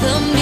them the